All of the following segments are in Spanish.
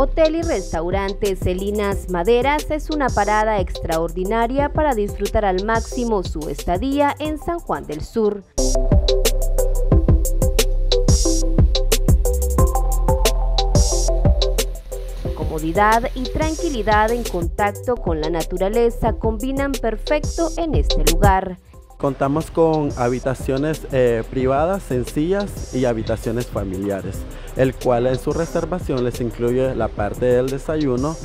Hotel y restaurante Celinas Maderas es una parada extraordinaria para disfrutar al máximo su estadía en San Juan del Sur. Comodidad y tranquilidad en contacto con la naturaleza combinan perfecto en este lugar. Contamos con habitaciones eh, privadas sencillas y habitaciones familiares, el cual en su reservación les incluye la parte del desayuno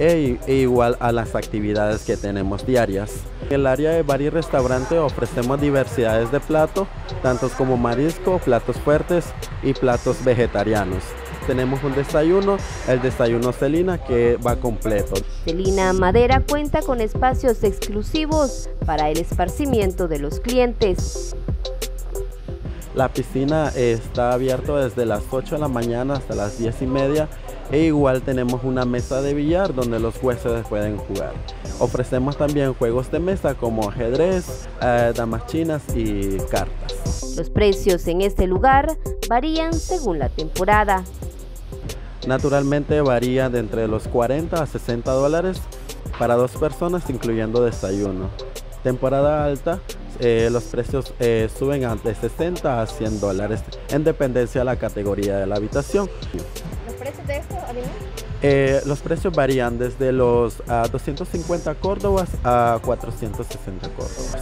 e, e, igual a las actividades que tenemos diarias. En el área de bar y restaurante ofrecemos diversidades de platos, tantos como marisco, platos fuertes y platos vegetarianos tenemos un desayuno, el desayuno Celina que va completo. Celina Madera cuenta con espacios exclusivos para el esparcimiento de los clientes. La piscina está abierta desde las 8 de la mañana hasta las 10 y media e igual tenemos una mesa de billar donde los huéspedes pueden jugar. Ofrecemos también juegos de mesa como ajedrez, eh, damas chinas y cartas. Los precios en este lugar varían según la temporada. Naturalmente varía de entre los 40 a 60 dólares para dos personas incluyendo desayuno. Temporada alta, eh, los precios eh, suben de 60 a 100 dólares en dependencia de la categoría de la habitación. ¿Los precios de esto, eh, los precios varían desde los 250 córdobas a 460 córdobas.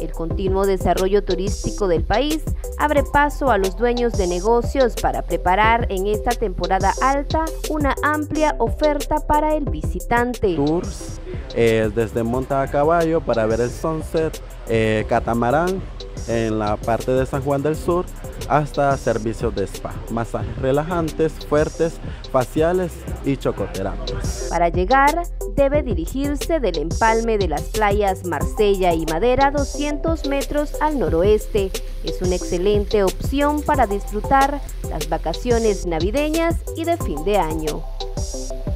El continuo desarrollo turístico del país abre paso a los dueños de negocios para preparar en esta temporada alta una amplia oferta para el visitante. Tours eh, desde monta a caballo para ver el sunset, eh, catamarán en la parte de San Juan del Sur hasta servicios de spa, masajes relajantes, fuertes, faciales y chocoterapias. Para llegar, debe dirigirse del empalme de las playas Marsella y Madera 200 metros al noroeste. Es una excelente opción para disfrutar las vacaciones navideñas y de fin de año.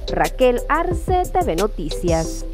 Raquel Arce, TV Noticias.